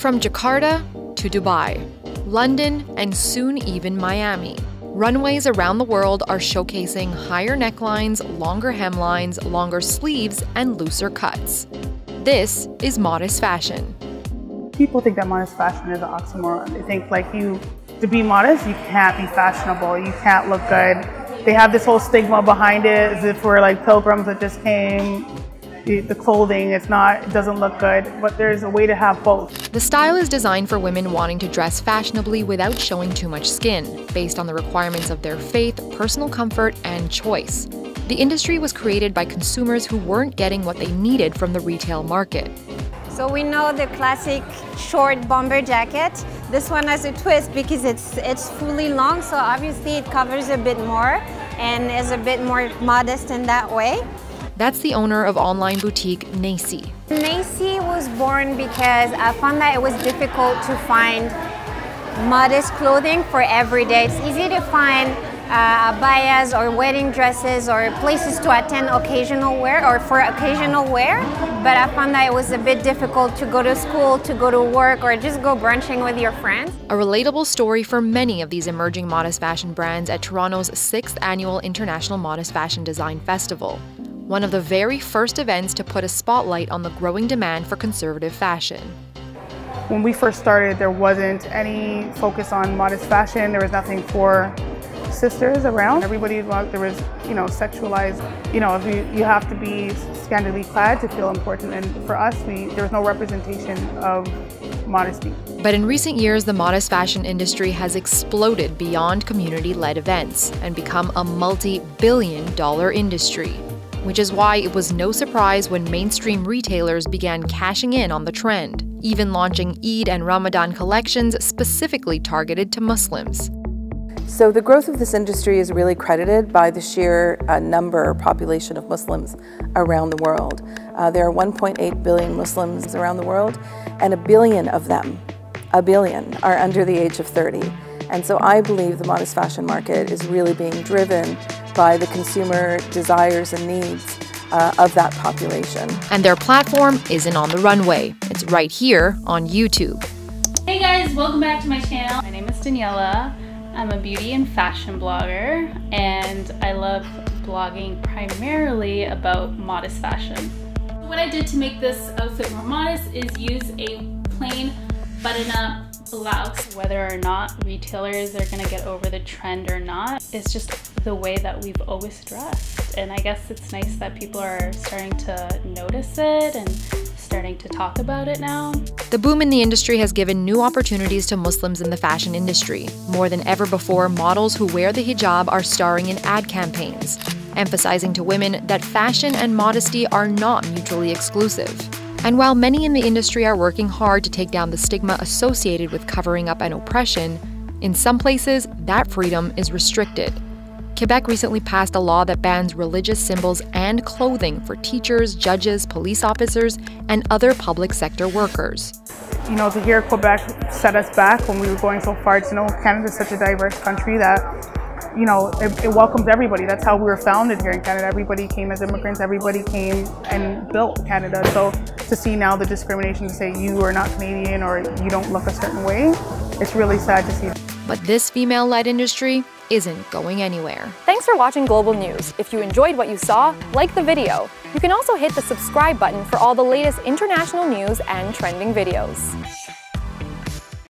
From Jakarta to Dubai, London, and soon even Miami. Runways around the world are showcasing higher necklines, longer hemlines, longer sleeves, and looser cuts. This is modest fashion. People think that modest fashion is an oxymoron. They think like you, to be modest, you can't be fashionable, you can't look good. They have this whole stigma behind it as if we're like pilgrims that just came the, the clothing, it's not, it doesn't look good, but there's a way to have both. The style is designed for women wanting to dress fashionably without showing too much skin, based on the requirements of their faith, personal comfort, and choice. The industry was created by consumers who weren't getting what they needed from the retail market. So we know the classic short bomber jacket. This one has a twist because it's it's fully long, so obviously it covers a bit more and is a bit more modest in that way. That's the owner of online boutique Nacy. Nacy was born because I found that it was difficult to find modest clothing for every day. It's easy to find uh, abayas or wedding dresses or places to attend occasional wear or for occasional wear. But I found that it was a bit difficult to go to school, to go to work, or just go brunching with your friends. A relatable story for many of these emerging modest fashion brands at Toronto's sixth annual International Modest Fashion Design Festival one of the very first events to put a spotlight on the growing demand for conservative fashion. When we first started, there wasn't any focus on modest fashion. There was nothing for sisters around. Everybody, was there was, you know, sexualized. You know, if you, you have to be scantily clad to feel important. And for us, we there was no representation of modesty. But in recent years, the modest fashion industry has exploded beyond community-led events and become a multi-billion dollar industry which is why it was no surprise when mainstream retailers began cashing in on the trend, even launching Eid and Ramadan collections specifically targeted to Muslims. So the growth of this industry is really credited by the sheer uh, number population of Muslims around the world. Uh, there are 1.8 billion Muslims around the world, and a billion of them, a billion, are under the age of 30. And so I believe the modest fashion market is really being driven by the consumer desires and needs uh, of that population. And their platform isn't on the runway, it's right here on YouTube. Hey guys, welcome back to my channel. My name is Daniela. I'm a beauty and fashion blogger, and I love blogging primarily about modest fashion. What I did to make this outfit more modest is use a plain button-up blouse, whether or not retailers are gonna get over the trend or not, it's just the way that we've always dressed. And I guess it's nice that people are starting to notice it and starting to talk about it now. The boom in the industry has given new opportunities to Muslims in the fashion industry. More than ever before, models who wear the hijab are starring in ad campaigns, emphasizing to women that fashion and modesty are not mutually exclusive. And while many in the industry are working hard to take down the stigma associated with covering up an oppression, in some places that freedom is restricted. Quebec recently passed a law that bans religious symbols and clothing for teachers, judges, police officers, and other public sector workers. You know, to hear Quebec set us back when we were going so far, to know Canada is such a diverse country that you know, it, it, welcomes everybody. That's how we were founded here in Canada. Everybody came as immigrants. Everybody came and built Canada. So to see now the discrimination to say you are not Canadian or you don't look a certain way, it's really sad to see. But this female-led industry isn't going anywhere. Thanks for watching Global News. If you enjoyed what you saw, like the video. You can also hit the subscribe button for all the latest international news and trending videos.